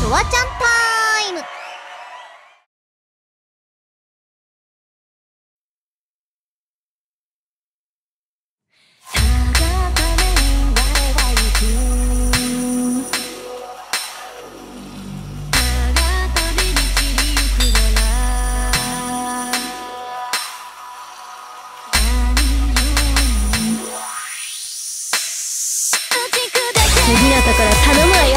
とわちゃんタイム。次のところ頼むわよ。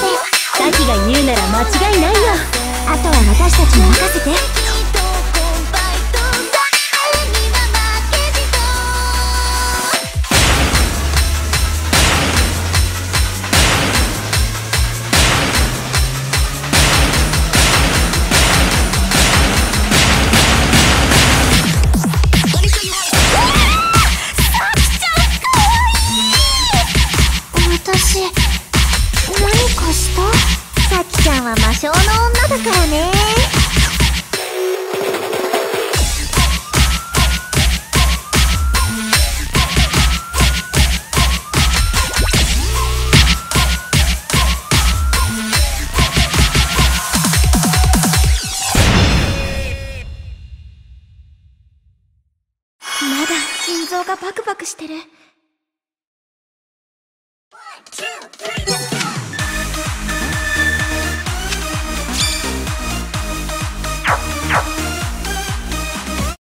と変更でさきが言うなら間違いないよ。あとは私たちに任せて。だ心臓がパクパクしてる One, two, three.